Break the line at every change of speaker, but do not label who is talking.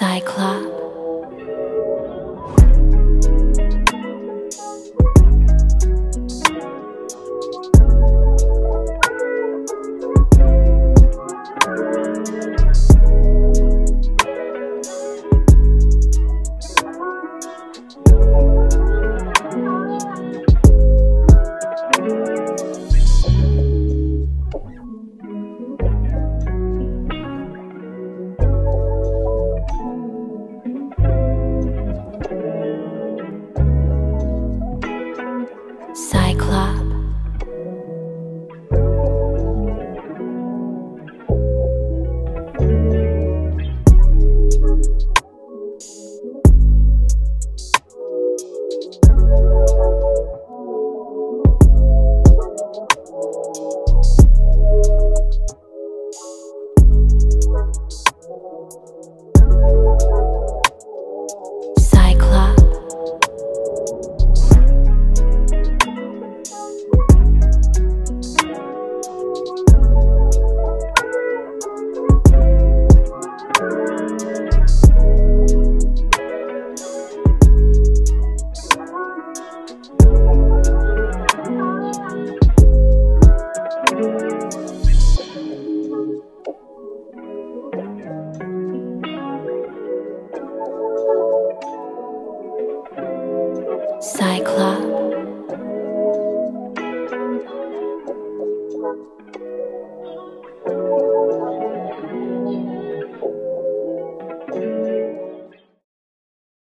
Cyclops. cycle. Cyclops.